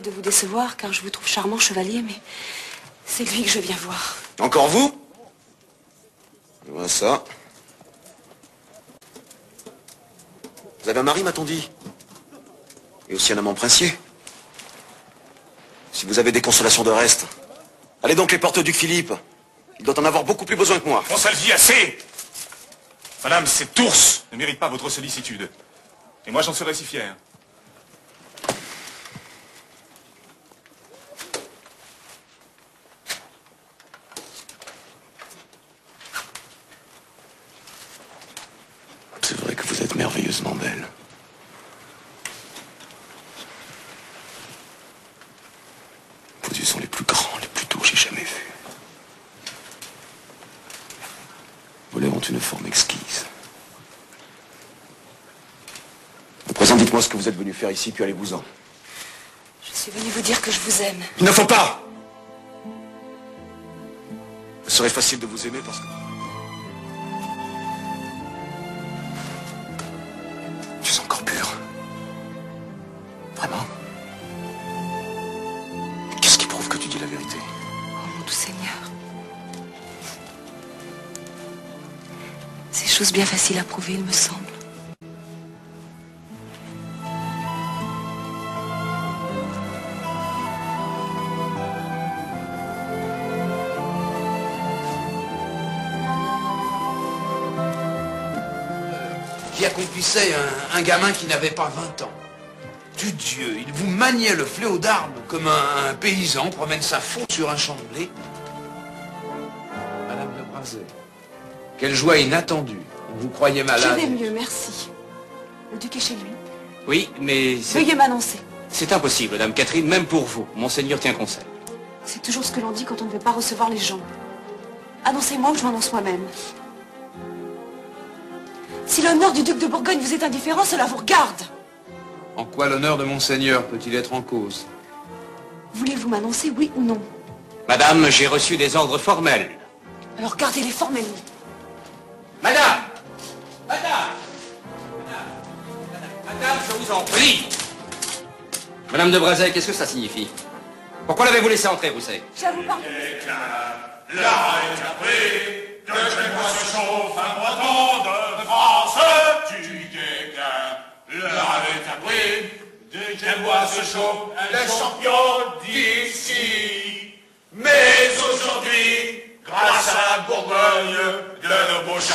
de vous décevoir car je vous trouve charmant, chevalier, mais c'est lui que je viens voir. Encore vous? Voilà ça. Vous avez un mari, m'a-t-on dit? Et aussi un amant princier Si vous avez des consolations de reste, allez donc les portes au duc Philippe. Il doit en avoir beaucoup plus besoin que moi. Monsalvi, assez Madame, cet ours ne mérite pas votre sollicitude. Et moi, j'en serais si fier. C'est vrai que vous belle. Vos yeux sont les plus grands, les plus doux que j'ai jamais vus. Vos lèvres ont une forme exquise. À présent, dites-moi ce que vous êtes venu faire ici, puis allez-vous-en. Je suis venue vous dire que je vous aime. Il ne faut pas Ce serait facile de vous aimer parce que... chose bien facile à prouver, il me semble. qui accomplissait un, gamin qui n'avait pas 20 ans. Du Dieu, il vous maniait le fléau d'armes comme un, un paysan promène sa faux sur un champ de blé. Madame de Brazet, quelle joie inattendue. On vous croyait Je malade. vais mieux, merci. Le duc est chez lui. Oui, mais. Veuillez m'annoncer. C'est impossible, Dame Catherine, même pour vous. Monseigneur tient conseil. C'est toujours ce que l'on dit quand on ne veut pas recevoir les gens. Annoncez-moi ou je m'annonce moi-même. Si l'honneur du duc de Bourgogne vous est indifférent, cela vous regarde. En quoi l'honneur de Monseigneur peut-il être en cause? Voulez-vous m'annoncer, oui ou non? Madame, j'ai reçu des ordres formels. Alors gardez-les formellement. Madame Madame Madame Madame, je vous en prie Madame de Brazet, qu'est-ce que ça signifie? Pourquoi l'avez-vous laissé entrer, vous savez? Je vais vous parler. L'arrêt appris, que chez moi se chauffe un breton de France du déclin. L'arrêt appris, de chez moi se chauffe un champion d'ici.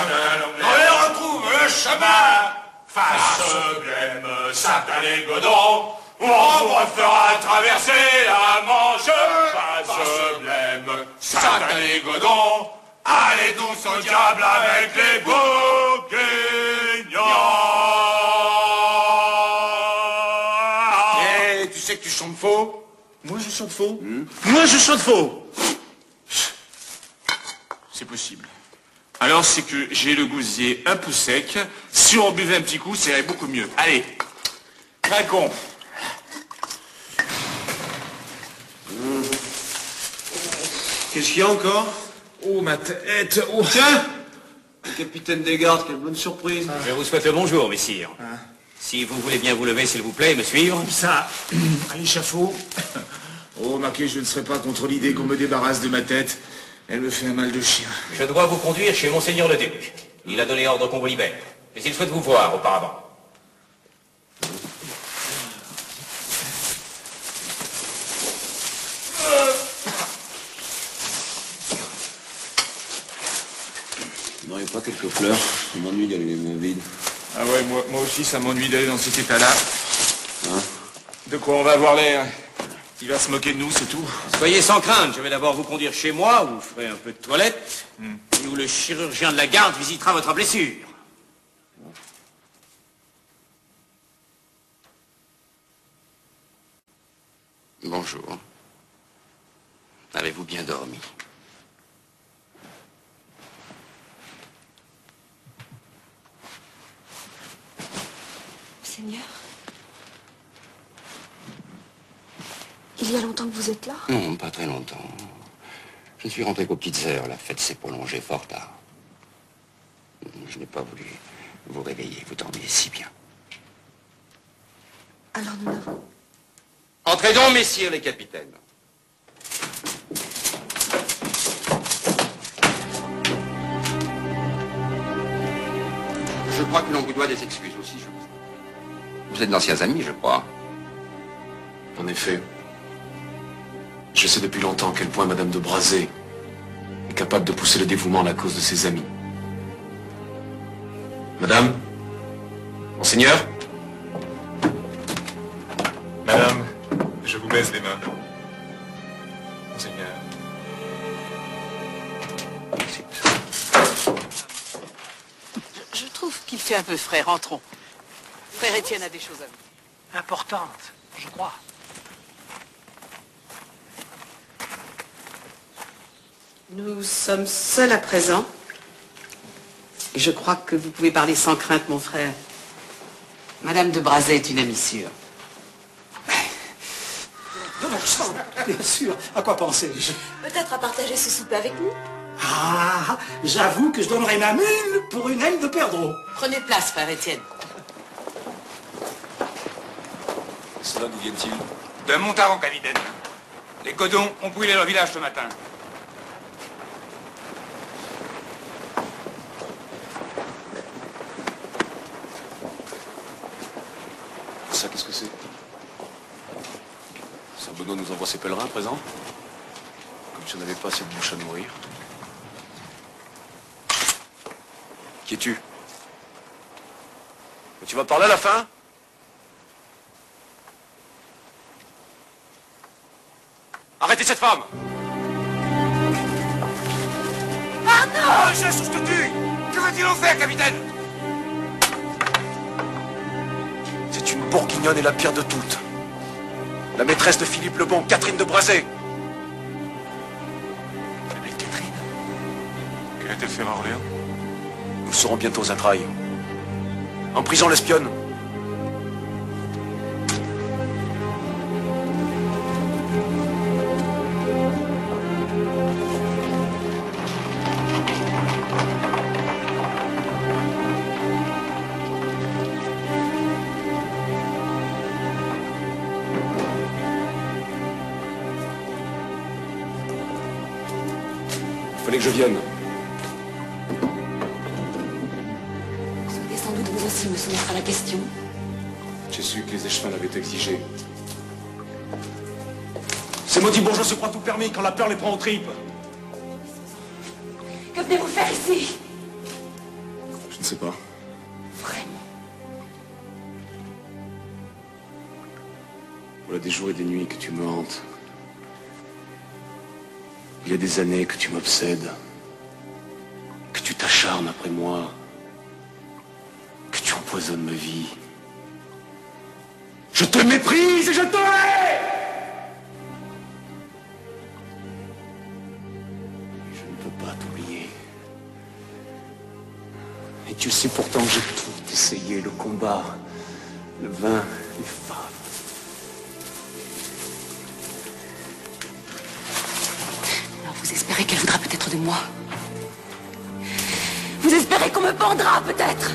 On retrouve le chemin. Face blême, Saint-Alain et Godon, on refera traverser la Manche. Face blême, Saint-Alain et Godon, allez tous au diable avec les Bourguignons. Eh, tu sais que tu chantes faux? Moi je chante faux Moi je chante faux C'est possible. Alors c'est que j'ai le gousier un peu sec. Si on buvait un petit coup, ça irait beaucoup mieux. Allez, craquons. Qu'est-ce qu'il y a encore? Oh ma tête oh. Tiens Le capitaine des gardes, quelle bonne surprise Je vous souhaite le bonjour, messire. Si vous voulez bien vous lever, s'il vous plaît, et me suivre. Ça, à l'échafaud. Oh Marquis, je ne serai pas contre l'idée qu'on me débarrasse de ma tête. Elle me fait un mal de chien. Je dois vous conduire chez Monseigneur le Duc. Il a donné ordre qu'on vous libère. Mais il souhaite vous voir auparavant. Vous n'auriez pas quelques fleurs Ça m'ennuie d'y aller les mains vides. Ah ouais, moi, moi aussi, ça m'ennuie d'aller dans cet état-là. Hein? De quoi on va avoir l'air? Il va se moquer de nous, c'est tout. Soyez sans crainte, je vais d'abord vous conduire chez moi, où vous ferez un peu de toilette, et où le chirurgien de la garde visitera votre blessure. Bonjour. Avez-vous bien dormi? Seigneur? Il y a longtemps que vous êtes là Non, pas très longtemps. Je ne suis rentré qu'aux petites heures. La fête s'est prolongée fort tard. Je n'ai pas voulu vous réveiller. Vous dormiez si bien. Alors nous n'avons... Oh, Entrez donc, messieurs les capitaines. Je crois que l'on vous doit des excuses aussi, je Vous êtes d'anciens amis, je crois. En effet. Je sais depuis longtemps à quel point Madame de Brazé est capable de pousser le dévouement à la cause de ses amis. Madame Monseigneur Madame, je vous baisse les mains. Monseigneur. Je trouve qu'il fait un peu frais. Rentrons. Frère Étienne a des choses à vous dire. Importante, je crois. Nous sommes seuls à présent. Et je crois que vous pouvez parler sans crainte, mon frère. Madame de Brazet est une amie sûre. Bien sûr, à quoi pensez-je Peut-être à partager ce souper avec nous Ah, j'avoue que je donnerais ma mule pour une aile de perdreau. Prenez place, frère Étienne. Cela d'où viennent-ils De Montaran, capitaine. Les Godons ont brûlé leur village ce matin. Ça, qu'est-ce que c'est Nous envoie ses pèlerins à présent. Comme si on n'avait pas assez de bouche à nourrir. Qui es-tu? Tu vas parler à la fin? Arrêtez cette femme! Ah, je ce que tu Que veut-il en faire, capitaine? C'est une bourguignonne et la pire de toutes. La maîtresse de Philippe le Bon, Catherine de Brazé. La belle Catherine. Que a-t-elle fait à Orléans? Nous serons bientôt aux entrailles. En prison l'espionne. Fallait que je vienne. Vous souhaitez sans doute vous aussi me soumettre à la question. J'ai su que les échevins l'avaient exigé. Ces maudits bourgeois se croient tout permis quand la peur les prend aux tripes. Que venez-vous faire ici? Je ne sais pas. Vraiment Voilà des jours et des nuits que tu me hantes. Il y a des années que tu m'obsèdes. Que tu t'acharnes après moi. Que tu empoisonnes ma vie. Je te méprise et je te hais Je ne peux pas t'oublier. Et tu sais pourtant que j'ai tout essayé, le combat, le vin, les femmes. Vous espérez qu'on me pendra peut-être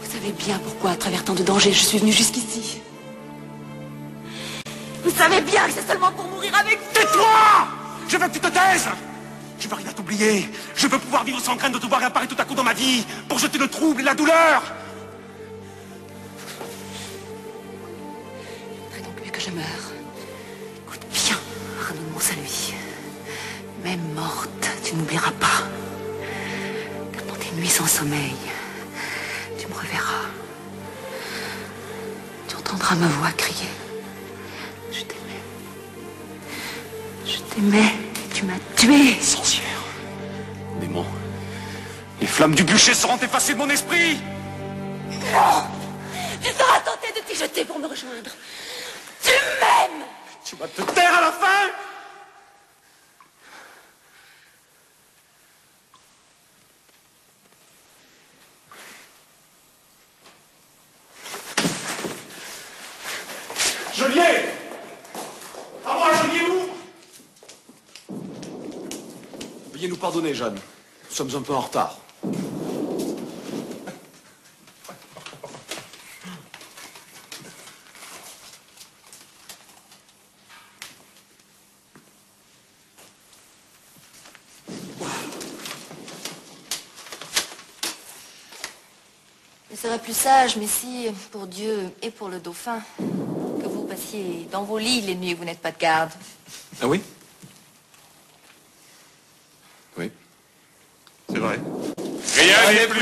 Vous savez bien pourquoi, à travers tant de dangers, je suis venue jusqu'ici. Vous savez bien que c'est seulement pour mourir avec vous Tais-toi Je veux que tu te taises Je veux rien t'oublier. Je veux pouvoir vivre sans crainte de te voir réapparaître tout à coup dans ma vie pour jeter le trouble et la douleur. Même morte, tu n'oublieras pas. Car dans tes nuits sans sommeil, tu me reverras. Tu entendras ma voix crier. Je t'aimais. Je t'aimais et tu m'as tué. Sorcière. Démon. Les flammes du bûcher seront effacées de mon esprit. Non Tu seras tenté de t'y jeter pour me rejoindre. Tu m'aimes Tu vas te taire à la fin veuillez nous pardonner, Jeanne. Nous sommes un peu en retard. Il serait plus sage, messieurs, pour Dieu et pour le dauphin, que vous passiez dans vos lits les nuits où vous n'êtes pas de garde. Ah oui? N'est plus